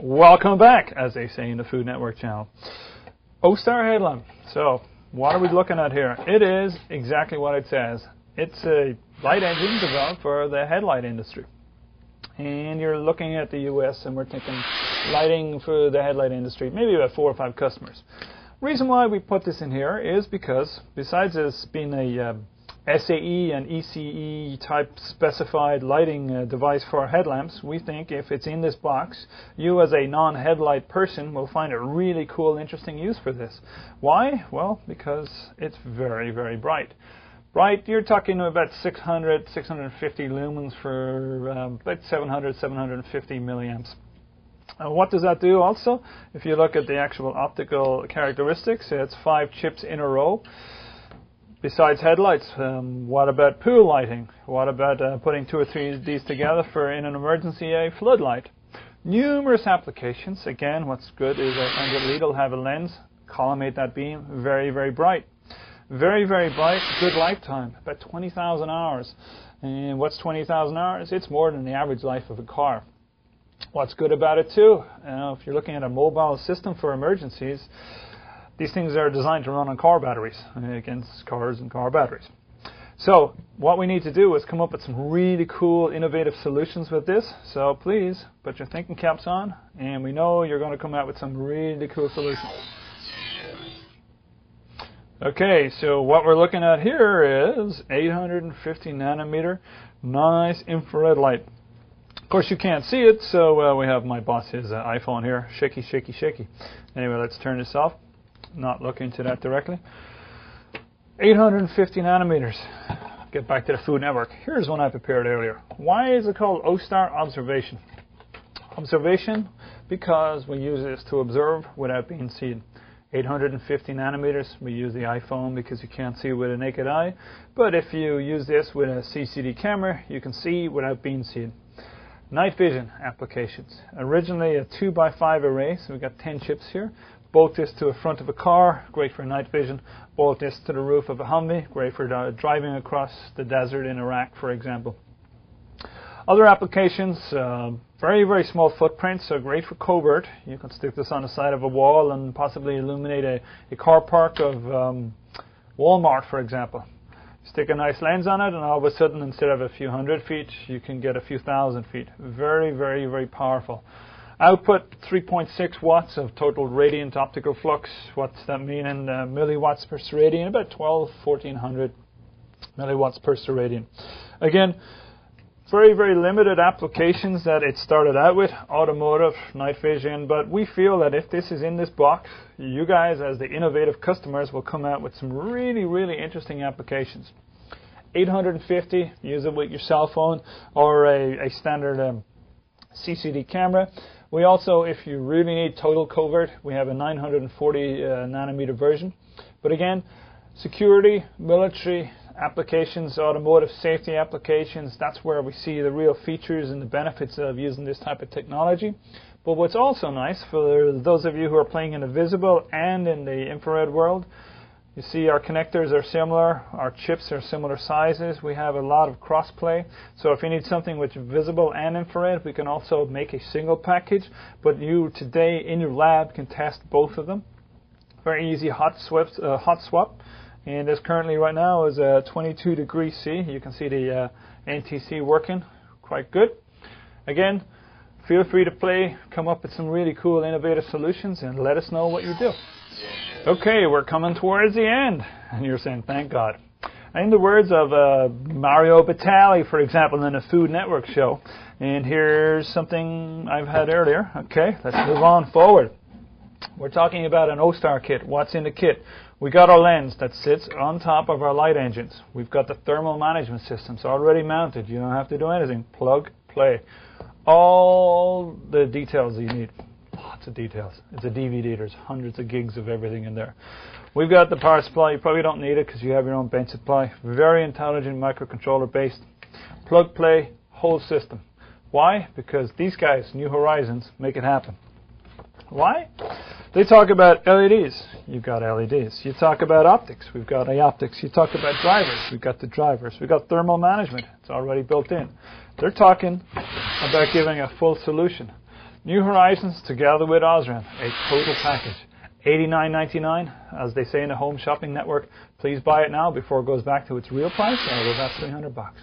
Welcome back, as they say in the Food Network channel. OSTAR headline. So, what are we looking at here? It is exactly what it says. It's a light engine developed for the headlight industry. And you're looking at the US and we're thinking lighting for the headlight industry, maybe about four or five customers. Reason why we put this in here is because besides this being a uh, SAE and ECE type specified lighting uh, device for headlamps, we think if it's in this box, you as a non-headlight person will find a really cool, interesting use for this. Why? Well, because it's very, very bright. Bright, you're talking about 600, 650 lumens for um, about 700, 750 milliamps. Uh, what does that do also? If you look at the actual optical characteristics, it's five chips in a row. Besides headlights, um, what about pool lighting? What about uh, putting two or three of these together for in an emergency a floodlight? Numerous applications. Again, what's good is that under lead will have a lens, collimate that beam, very, very bright. Very, very bright, good lifetime, about 20,000 hours. And what's 20,000 hours? It's more than the average life of a car. What's good about it too? Uh, if you're looking at a mobile system for emergencies, these things are designed to run on car batteries against cars and car batteries. So what we need to do is come up with some really cool, innovative solutions with this. So please put your thinking caps on, and we know you're going to come out with some really cool solutions. Okay, so what we're looking at here is 850 nanometer, nice infrared light. Of course, you can't see it, so uh, we have my boss's uh, iPhone here, shaky, shaky, shaky. Anyway, let's turn this off not look into that directly. 850 nanometers. Get back to the Food Network. Here's one I prepared earlier. Why is it called OSTAR Observation? Observation because we use this to observe without being seen. 850 nanometers, we use the iPhone because you can't see with a naked eye. But if you use this with a CCD camera, you can see without being seen. Night vision applications. Originally a 2x5 array, so we've got 10 chips here. Bolt this to the front of a car, great for night vision. Bolt this to the roof of a Humvee, great for uh, driving across the desert in Iraq, for example. Other applications, uh, very, very small footprints, so great for covert. You can stick this on the side of a wall and possibly illuminate a, a car park of um, Walmart, for example. Stick a nice lens on it, and all of a sudden, instead of a few hundred feet, you can get a few thousand feet. Very, very, very powerful. Output 3.6 watts of total radiant optical flux. What's that mean in uh, milliwatts per steradian? About 12, 1400 milliwatts per steradian. Again, very, very limited applications that it started out with, automotive, night vision, but we feel that if this is in this box, you guys as the innovative customers will come out with some really, really interesting applications. 850, use it with your cell phone or a, a standard um, CCD camera. We also, if you really need total covert, we have a 940 uh, nanometer version. But again, security, military applications, automotive safety applications, that's where we see the real features and the benefits of using this type of technology. But what's also nice for those of you who are playing in the visible and in the infrared world, you see our connectors are similar, our chips are similar sizes. We have a lot of crossplay. So if you need something with visible and infrared, we can also make a single package. But you today in your lab can test both of them. Very easy hot swap. Uh, hot swap. And this currently right now is uh, 22 degrees C. You can see the uh, NTC working quite good. Again, feel free to play, come up with some really cool innovative solutions and let us know what you do. Okay, we're coming towards the end. And you're saying, thank God. In the words of uh, Mario Batali, for example, in a Food Network show, and here's something I've had earlier. Okay, let's move on forward. We're talking about an OSTAR kit. What's in the kit? We got our lens that sits on top of our light engines. We've got the thermal management systems already mounted. You don't have to do anything. Plug, play. All the details you need lots of details. It's a DVD. There's hundreds of gigs of everything in there. We've got the power supply. You probably don't need it because you have your own bench supply. Very intelligent microcontroller based. Plug, play, whole system. Why? Because these guys, Nu Horizons, make it happen. Why? They talk about LEDs. You've got LEDs. You talk about optics. We've got the optics. You talk about drivers. We've got the drivers. We've got thermal management. It's already built in. They're talking about giving a full solution. Nu Horizons together with Osram, a total package. $89.99, as they say in the Home Shopping Network. Please buy it now before it goes back to its real price, uh, although that's 300 bucks.